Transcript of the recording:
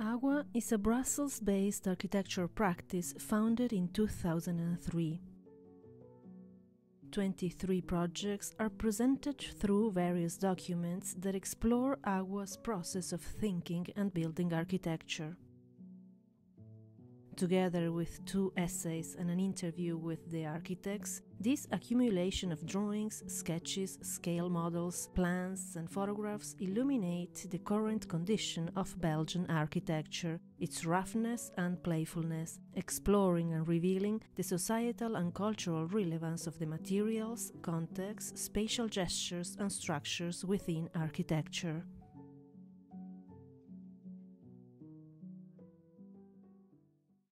AGWA is a Brussels based architecture practice founded in 2003. 23 projects are presented through various documents that explore AGWA's process of thinking and building architecture. Together with two essays and an interview with the architects, this accumulation of drawings, sketches, scale models, plans, and photographs illuminate the current condition of Belgian architecture, its roughness and playfulness, exploring and revealing the societal and cultural relevance of the materials, contexts, spatial gestures, and structures within architecture.